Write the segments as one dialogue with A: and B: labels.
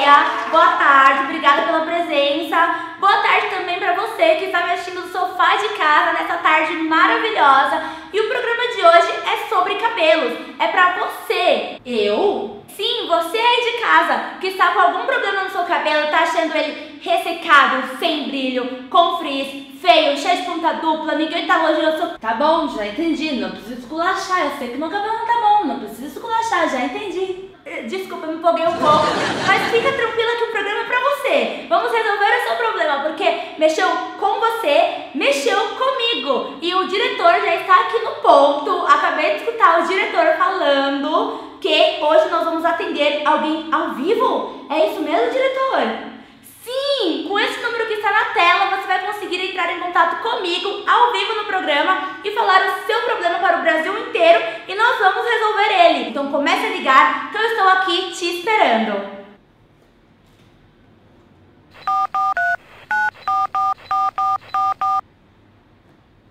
A: plateia. Boa tarde, obrigada pela presença. Boa tarde também para você que está me assistindo do sofá de casa nessa tarde maravilhosa. E o programa de hoje é sobre cabelos. É para você. Eu? Sim, você aí de casa que está com algum problema no seu cabelo, está achando ele ressecado, sem brilho, com frizz, feio, cheio de ponta dupla, ninguém tá elogiando seu.
B: Tá bom, já entendi. Não precisa esculachar. Eu sei que meu cabelo não tá bom. Não precisa esculachar, já entendi.
A: Eh, Desculpa, me empolguei um pouco, mas fica tranquila que o programa é pra você. Vamos resolver o seu problema, porque mexeu com você, mexeu comigo. E o diretor já está aqui no ponto. Acabei de escutar o diretor falando que hoje nós vamos atender alguém ao vivo. É isso mesmo, diretor? Sim, com esse número que está na tela, você vai conseguir entrar em contato comigo ao vivo no programa e falar o seu problema para o Brasil inteiro e nós vamos resolver ele. Então comece a ligar que eu estou aqui te esperando.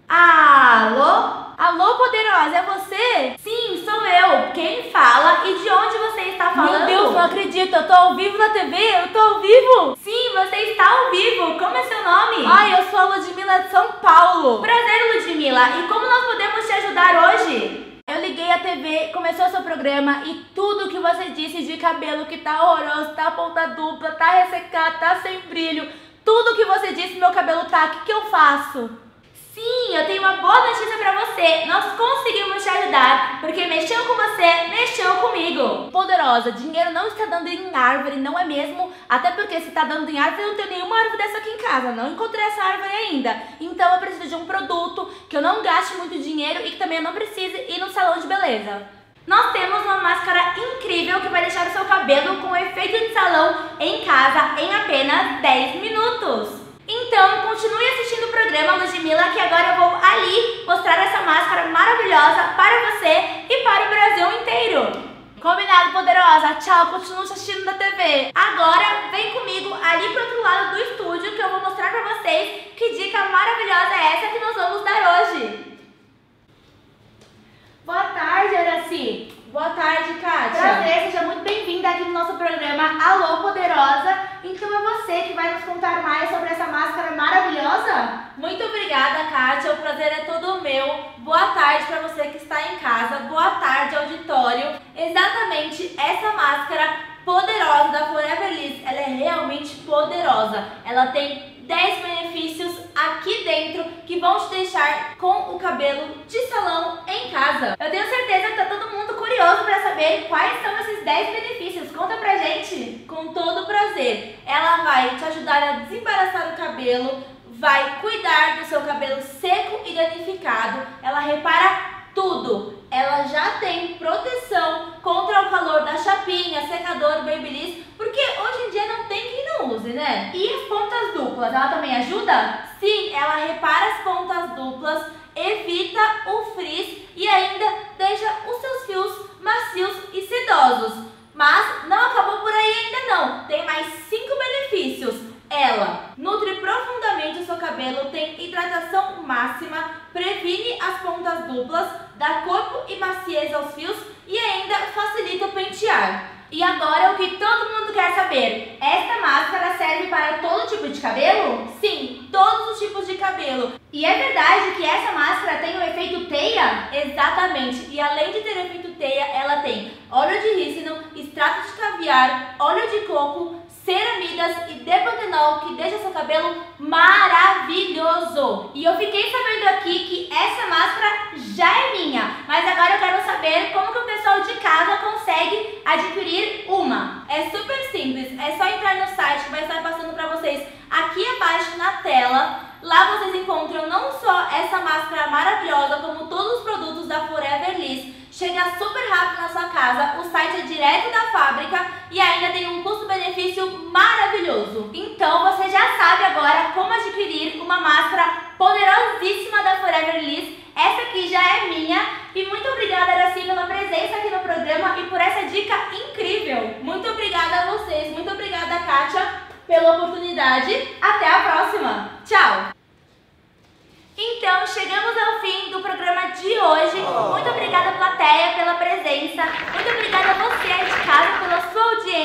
A: Alô? Alô, poderosa, é você? Sim, sou eu. Quem fala e de onde você está falando?
B: Meu Deus, não acredito. Eu tô ao vivo na TV. Eu tô ao vivo.
A: Sim, você está ao vivo. Como é seu nome?
B: Ai, eu sou a Ludmilla de São Paulo.
A: Prazer, Ludmilla. E como nós podemos te ajudar hoje?
B: Eu liguei a TV, começou seu programa e tudo que você disse de cabelo que tá horroroso, tá ponta dupla, tá ressecado, tá sem brilho, tudo que você disse meu cabelo tá, o que, que eu faço?
A: Sim, eu tenho uma boa notícia pra você. Nós conseguimos te ajudar, porque mexeu com você, mexeu comigo.
B: Poderosa, dinheiro não está dando em árvore, não é mesmo? Até porque se tá dando em árvore, eu não tenho nenhuma árvore dessa aqui em casa, não encontrei essa árvore ainda. Então eu preciso de um produto que eu não gaste muito dinheiro e que também eu não precise ir no salão de beleza.
A: Nós temos uma máscara incrível que vai deixar o seu cabelo com efeito de salão em casa em apenas 10 minutos. Então, continue assistindo o programa Ludmilla, que agora eu vou ali mostrar essa máscara maravilhosa para você e para o Brasil inteiro.
B: Combinado, poderosa. Tchau, continuo assistindo na TV.
A: Agora, vem comigo ali pro outro lado do estúdio que eu vou mostrar pra vocês que dica maravilhosa é essa que nós vamos dar hoje. Boa tarde, Araci.
B: Boa tarde, Kátia.
A: Prazer, aqui no nosso programa Alô Poderosa. Então é você que vai nos contar mais sobre essa máscara maravilhosa?
B: Muito obrigada, Kátia. O prazer é todo meu. Boa tarde para você que está em casa. Boa tarde, auditório. Exatamente essa máscara poderosa da Forever Liss, ela é realmente poderosa. Ela tem 10 benefícios aqui dentro que vão te deixar com o cabelo de salão em casa.
A: Eu tenho certeza que tá todo mundo curioso para saber quais são esses 10 benefícios. Conta pra gente.
B: Com todo prazer. Ela vai te ajudar a desembaraçar o cabelo, vai cuidar do seu cabelo seco e danificado. Ela repara tudo. Ela já tem proteção contra o calor da chapinha, secador, babyliss, porque hoje em dia não tem quem não use, né?
A: E as pontas duplas, ela também ajuda?
B: Sim, ela repara as pontas duplas, evita o frizz e ainda deixa os seus fios macios e sedosos. Mas não acabou por aí ainda não, tem mais cinco benefícios. Ela nutre profundamente o seu cabelo, tem hidratação máxima, previne as pontas duplas, dá corpo e maciez aos fios e ainda facilita o pentear.
A: E agora o que todo mundo quer saber, esta máscara serve para todo tipo de cabelo?
B: Sim, todos os tipos de cabelo.
A: E é verdade que essa máscara tem o efeito teia?
B: Exatamente. E além de ter efeito teia, ela tem óleo de rícino, extrato de caviar, óleo de coco, ceramidas e depantenol que deixa seu cabelo maravilhoso.
A: E eu fiquei sabendo aqui que essa máscara já é minha, mas agora eu quero saber como que o pessoal de casa consegue adquirir uma.
B: É super simples, é só entrar no site que vai estar passando para vocês aqui abaixo na tela. Lá vocês encontram não só essa máscara maravilhosa, como todos os produtos da Forever Liss. Chega super rápido na sua casa, o site é direto da fábrica e ainda tem um custo-benefício maravilhoso.
A: Então sabe agora como adquirir uma máscara poderosíssima da Forever Liss. Essa aqui já é minha e muito obrigada, Araci, pela presença aqui no programa e por essa dica incrível.
B: Muito obrigada a vocês, muito obrigada, Kátia, pela oportunidade. Até a próxima. Tchau!
A: Então, chegamos ao fim do programa de hoje. Muito obrigada, plateia, pela presença. muito obrigada a você de casa pela sua audiência.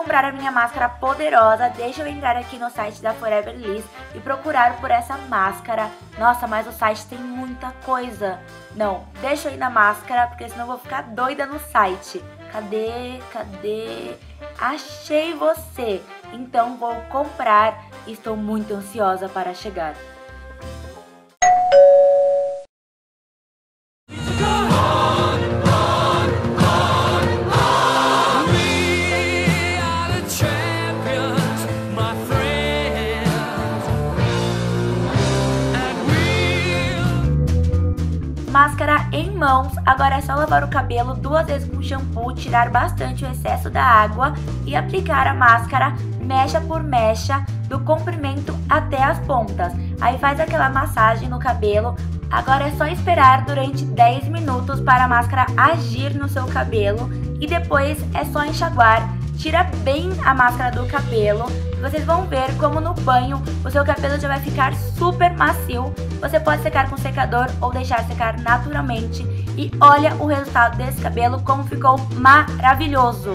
A: Comprar a minha máscara poderosa. Deixa eu entrar aqui no site da Forever Liss e procurar por essa máscara. Nossa, mas o site tem muita coisa. Não, deixa eu ir na máscara, porque senão eu vou ficar doida no site. Cadê? Cadê? Achei você! Então vou comprar. Estou muito ansiosa para chegar. Mãos, agora é só lavar o cabelo duas vezes com shampoo, tirar bastante o excesso da água e aplicar a máscara mecha por mecha, do comprimento até as pontas. Aí faz aquela massagem no cabelo. Agora é só esperar durante 10 minutos para a máscara agir no seu cabelo e depois é só enxaguar. Tira bem a máscara do cabelo vocês vão ver como no banho o seu cabelo já vai ficar super macio. Você pode secar com secador ou deixar secar naturalmente. E olha o resultado desse cabelo como ficou maravilhoso!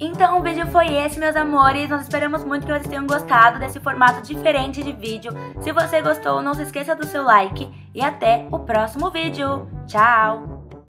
A: Então o vídeo foi esse, meus amores. Nós esperamos muito que vocês tenham gostado desse formato diferente de vídeo. Se você gostou, não se esqueça do seu like. E até o próximo vídeo. Tchau!